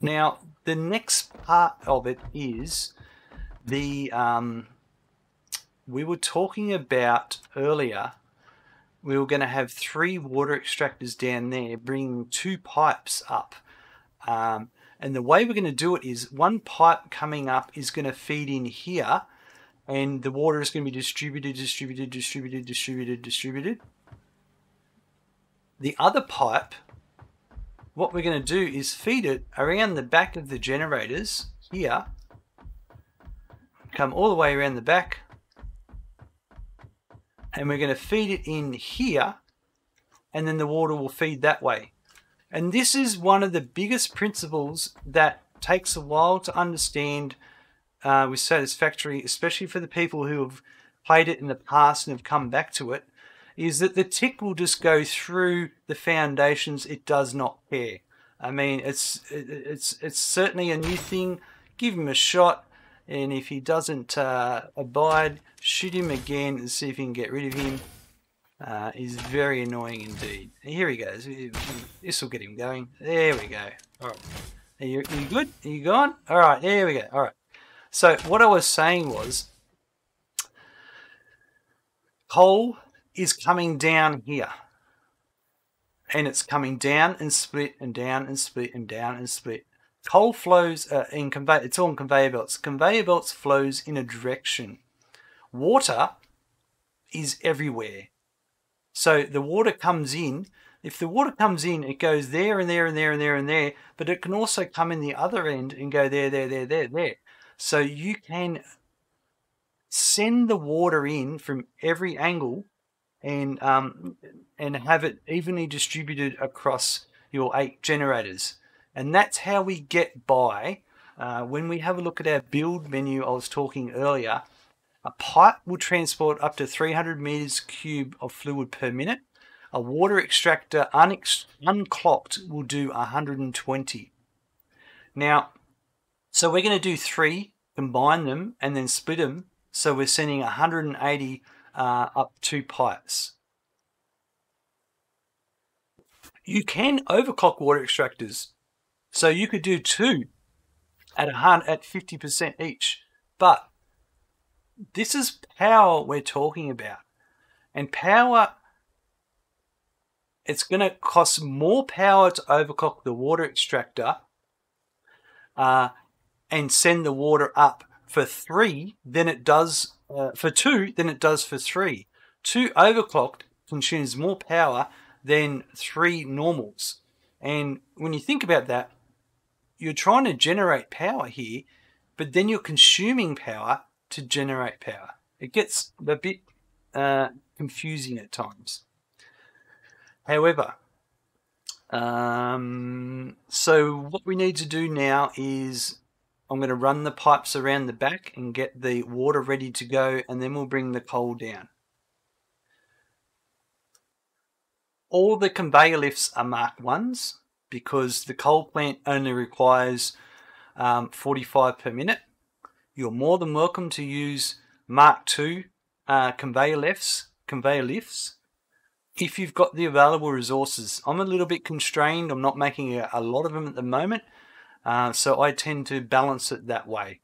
Now, the next part of it is the um, we were talking about earlier. We were going to have three water extractors down there, bringing two pipes up. Um, and the way we're going to do it is one pipe coming up is going to feed in here, and the water is going to be distributed, distributed, distributed, distributed, distributed. The other pipe, what we're going to do is feed it around the back of the generators here, come all the way around the back, and we're going to feed it in here, and then the water will feed that way. And this is one of the biggest principles that takes a while to understand uh, with Satisfactory, especially for the people who have played it in the past and have come back to it, is that the tick will just go through the foundations. It does not care. I mean, it's it's it's certainly a new thing. Give him a shot, and if he doesn't uh, abide, shoot him again and see if you can get rid of him. Uh, is very annoying indeed. Here he goes. This will get him going. There we go. All right. Are you, are you good? Are you gone? All right. There we go. All right. So what I was saying was, coal is coming down here. And it's coming down and split and down and split and down and split. Coal flows uh, in conveyor. It's all in conveyor belts. Conveyor belts flows in a direction. Water is everywhere. So the water comes in. If the water comes in, it goes there and there and there and there and there, but it can also come in the other end and go there, there, there, there, there. So you can send the water in from every angle and um, and have it evenly distributed across your eight generators. And that's how we get by. Uh, when we have a look at our build menu I was talking earlier, a pipe will transport up to 300 meters cube of fluid per minute. A water extractor unclocked will do 120. Now, so we're going to do three, combine them, and then split them. So we're sending 180 uh, up two pipes. You can overclock water extractors. So you could do two at a at 50% each. But this is power we're talking about. And power, it's going to cost more power to overclock the water extractor uh, and send the water up for three than it does uh, for two than it does for three. Two overclocked consumes more power than three normals. And when you think about that, you're trying to generate power here, but then you're consuming power to generate power. It gets a bit uh, confusing at times. However, um, so what we need to do now is I'm going to run the pipes around the back and get the water ready to go and then we'll bring the coal down. All the conveyor lifts are Mark 1s because the coal plant only requires um, 45 per minute. You're more than welcome to use Mark 2 uh, conveyor lifts, conveyor lifts if you've got the available resources. I'm a little bit constrained. I'm not making a, a lot of them at the moment. Uh, so I tend to balance it that way.